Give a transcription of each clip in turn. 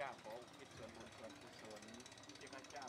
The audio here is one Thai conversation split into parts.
เจ้าขออุทิศส่วนบุญส่วนกุศลที่ข้าเจ้า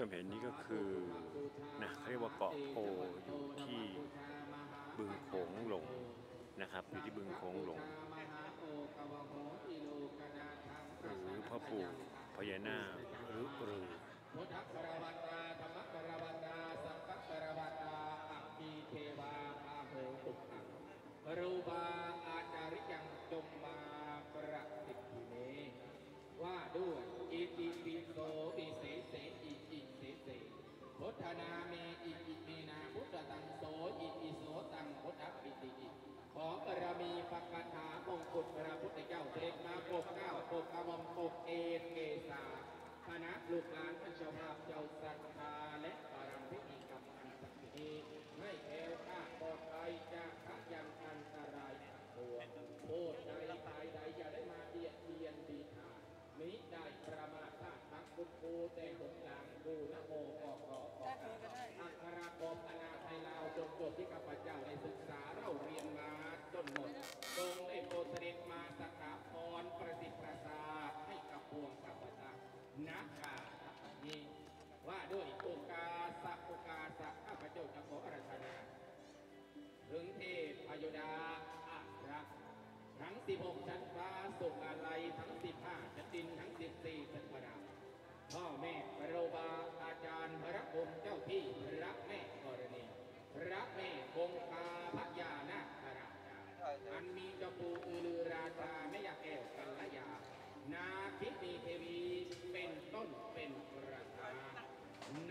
ชมเห็นนี่ก็คือนะเขาเรียกว่าเกาะโพอยู่ที่บึงโขงหลงนะครับ อยู่ที่บึงโขงหลงหรือพ่อปู่พญานาคหรือหรือ กุฎพระพุทธเจ้าเสด็จมาปกเก้าปกกระหม่อมปกเอเกษาคณะลูกหลานท่านเจ้าภาพเจ้าศรัทธาและปรำพิธีกรรมอันศักดิ์สิทธิ์ให้แก้วข้าปลอดภัยจากพยันอันตรายทั้งปวงโทษใดตายใดอย่าได้มาเบียดเบียนดีทามิได้ประมาทพลาดพักคุณครูแต่หนหลังดูนะโมกอกออก นมีเจ้าปู่อือราชาแม่ยาแก้วกัลยา นาคินีเทวีเป็นต้นเป็นประธาน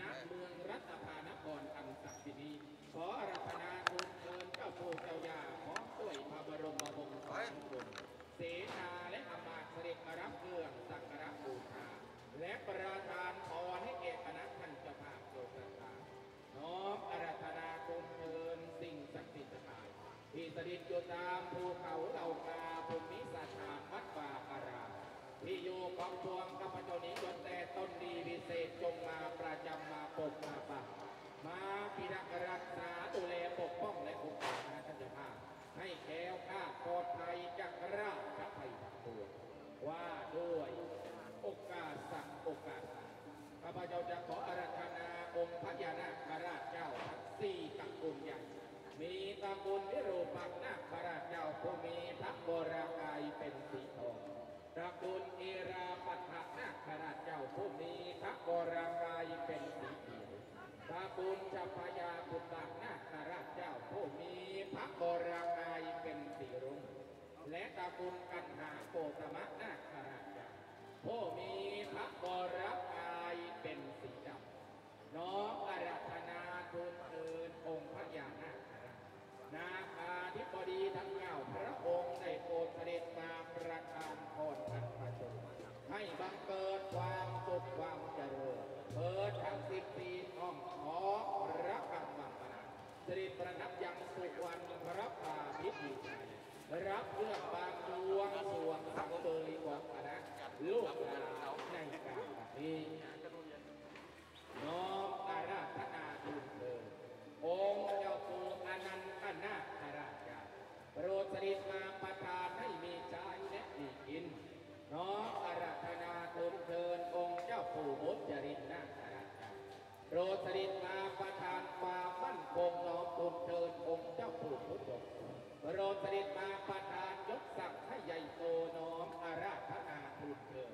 ณเมืองรัตภานครอันศักดิ์สิทธิ์นี้ขอรัธนาคุณเชิญเจ้าปู่เจ้ายาพร้อมด้วยพระบรมวงศานุวงศ์เสนาและอำมาตย์เสด็จมารับเครื่องสักการะบูชาและประทาน สถิตอยู่ตามภูเขาเหล่ากาภูมิสถานวัดป่าอารามที่อยู่ของพวงข้าพเจ้านี้จนแต่ต้นดีวิเศษจงมาประจำมาปกมาปะมาพิรักรักษาดูแลปกป้องและคุ้มครองท่านเจ้าภาพให้แคล้วคลาปลอดภัยจากราชภัยทั้งปวงว่าด้วยโอกาสสักโอกาสสักข้าพเจ้าจะขออาราธนาองค์พระยานาคราชเจ้าทั้งสี่ตระกูลใหญ่ มีตระกูลวิโรปักนาคราชเจ้าผู้มีพระบรากายเป็นสีทอง ตระกูลเอราปัทะนาคราชเจ้าผู้มีพระบรกายเป็นสีเขียวตระกูลชัพยาบุตรนาคราชเจ้าผู้มีพระบรกายเป็นสีรุ้งและตระกูลกันหาโกตมะนาคราชผู้มีพระบรกายเป็นสีดำน้อมอารัธนาทูลเทินองค์พระยานาคราชนาคาธิบดีทั้งเก้าพระองค์ได้โปรดเสด็จมาประทานพรอันประชนให้บังเกิดความสุขความเจริญเปิดทั้งสิบปีอ้อมขอรับคำบังนาเสด็จประทับยังสุวรรณพระพาพิธีชัย รับเรื่องบางดวงส่วนสังเบยของคณะลูกหลานในการบัดนี้น้อมอาราธนาดูเถิดองค์เจ้าปู่อนันตนาคราชาโปรดเสด็จมาประทานให้มีใช้และมีกิน น้อมอาราธนาทูลเชิญองค์เจ้าปู่มุจรินนาคราชา โปรดสด็จมาประทานความมั่นคงน้อมทูลเชิญองค์เจ้าปู่พุทธโปรดสด็จมาประทานยศศักดิ์ให้ใหญ่โตน้อมอาราธนาทูลเชิญ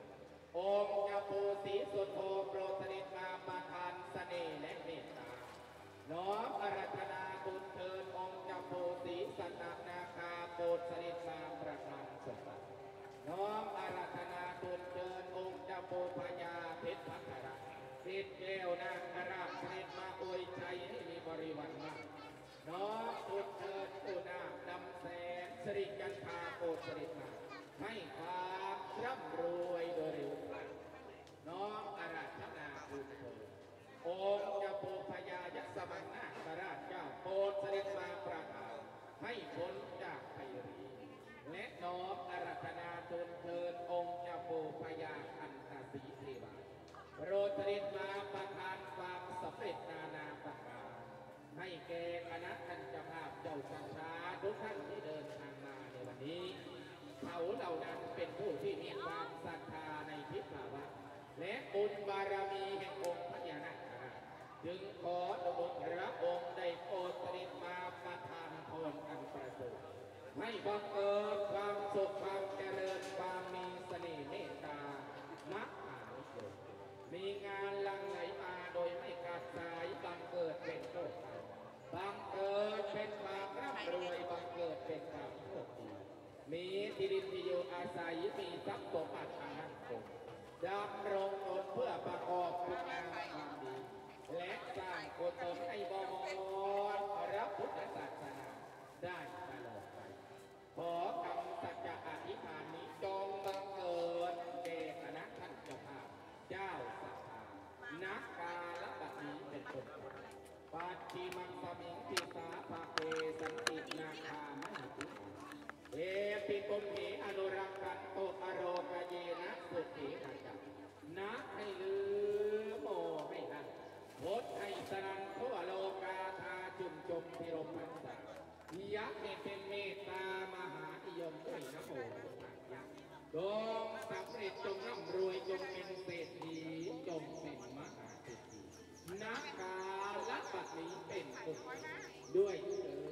องค์เจ้าปู่ศรีสุโธโปรดสด็จมาประทานเสน่ห์และเมตตาน้อมอาราธนา บุญบารมีแห่งองค์พญานาคราชจึงขอดลพระองค์ได้โปรดเสด็จมาประทานพรอันประเสริฐให้บังเกิดความสุขความเจริญความมีเสน่ห์เมตตามักหานิยมมีงานลังไหลมาโดยไม่ขาดสายบังเกิดเป็นโชคบังเกิดเป็นความร่ำรวยบังเกิดเป็นความโชคดีมีที่ดินที่อยู่อาศัยมีทรัพย์สมบัติอันมั่นคงดำรง เพื่อประกอบคุณงามความดีและสร้างกุศลให้บวรรับพุทธศาสนาได้ตลอดไปขอคำสัจจะอธิษฐานนี้จงบังเกิดแก่คณะท่านเจ้าภาพเจ้าสถานักกาลบัดนี้เป็นต้นไปปัจจิมังสมิงทิ เป็นเมตตามหานิยมด้วนะโมจงสำเร็จจงร่ำรวยจงเป็นเศรษฐีจงเป็นมหาเศรษฐีนักการละบัดนี้เป็นคนด้วยเถิ